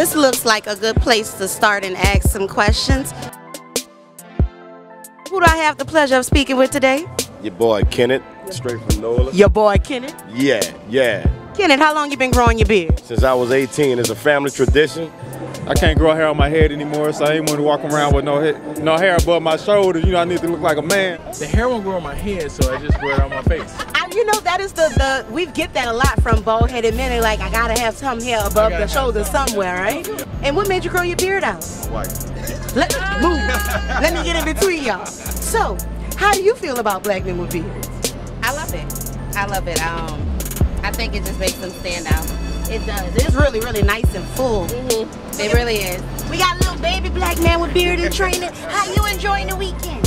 This looks like a good place to start and ask some questions. Who do I have the pleasure of speaking with today? Your boy Kenneth, straight from NOLA. Your boy Kenneth. Yeah, yeah. Kenneth, how long you been growing your beard? Since I was 18, it's a family tradition. I can't grow hair on my head anymore, so I ain't want to walk around with no hair, no hair above my shoulders. You know, I need to look like a man. The hair won't grow on my head, so I just wear it on my face. I, you know, that is the, the, we get that a lot from bald headed men. They're like, I gotta have some hair above the shoulders somewhere, right? And what made you grow your beard out? White. Let me move. Let me get in between y'all. So, how do you feel about black men with beards? I love it. I love it. Um, I think it just makes them stand out. It does. It's really, really nice and full. Mm-hmm. It really is. We got a little baby black man with beard and training. How you enjoying the weekend?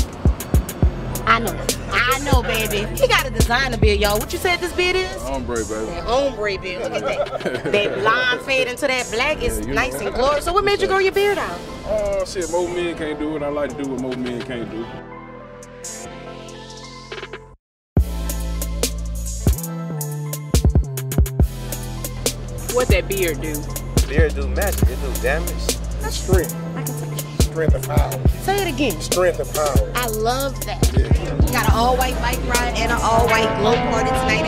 I know. I know, baby. He got a designer beard, y'all. What you said this beard is? Ombre, baby. That ombre beard. Look at that. that blonde fade into that black is nice and glorious. So what made you grow your beard out? Oh shit, more men can't do what I like to do what more men can't do. What that beard do? Beard do magic, it do damage. That's Strength. Strength and power. Say it again. Strength and power. I love that. We got an all white bike ride and an all white glow party tonight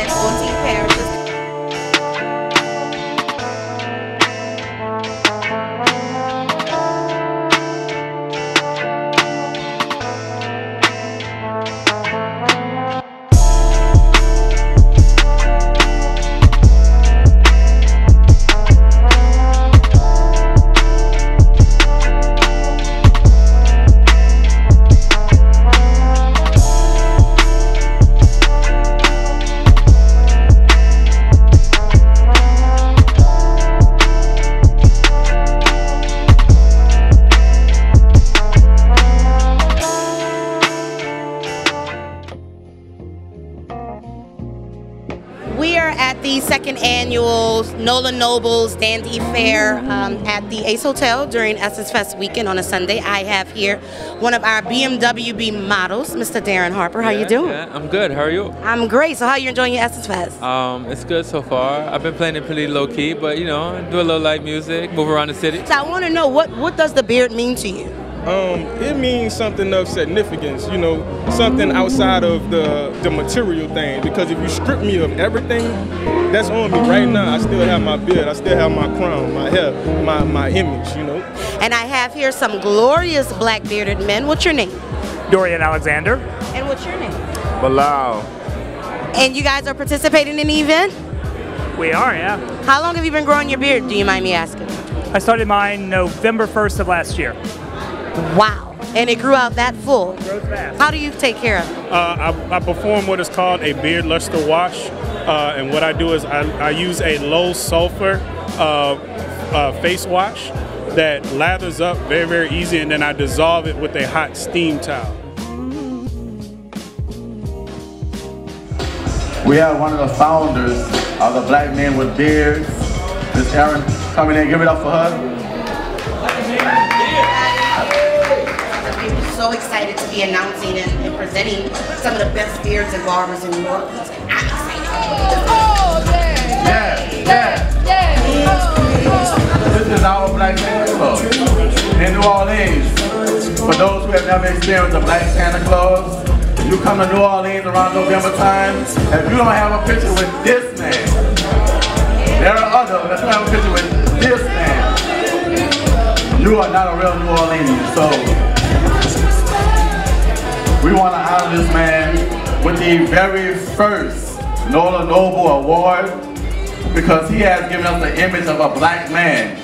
second annual Nola Nobles Dandy Fair um, at the Ace Hotel during Essence Fest weekend on a Sunday. I have here one of our BMWB models, Mr. Darren Harper. How you doing? Yeah, I'm good. How are you? I'm great. So how are you enjoying your Essence Fest? Um, it's good so far. I've been playing it pretty low key, but you know, do a little light music, move around the city. So I want to know what what does the beard mean to you? Um, it means something of significance, you know, something outside of the the material thing. Because if you strip me of everything that's on me right now, I still have my beard, I still have my crown, my hair, my, my image, you know. And I have here some glorious black bearded men. What's your name? Dorian Alexander. And what's your name? Bilal. And you guys are participating in the event? We are, yeah. How long have you been growing your beard? Do you mind me asking? I started mine November 1st of last year. Wow. And it grew out that full. Grows fast. How do you take care of it? Uh, I, I perform what is called a beard luster wash, uh, and what I do is I, I use a low sulfur uh, uh, face wash that lathers up very very easy, and then I dissolve it with a hot steam towel. We have one of the founders of the Black Men with Beards, Miss Erin, coming in. Give it up for her. So excited to be announcing and, and presenting some of the best beards and barbers in New York. I'm excited. Yeah, yeah. This is our Black Santa Claus in New Orleans. For those who have never experienced a Black Santa Claus, you come to New Orleans around November time, if you don't have a picture with this man, there are others that have a picture with this man, you are not a real New Orleanian. So we want to honor this man with the very first Nola Noble Award because he has given us the image of a black man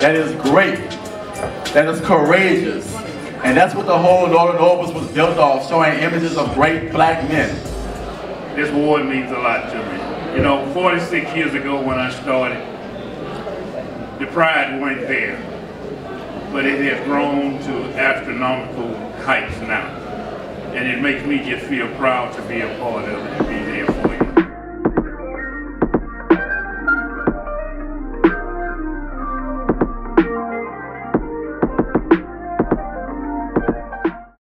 that is great, that is courageous. And that's what the whole Nola Nobles was built off, showing images of great black men. This award means a lot to me. You know, 46 years ago when I started, the pride weren't there. But it has grown to astronomical heights now. And it makes me just feel proud to be a part of it, to be there for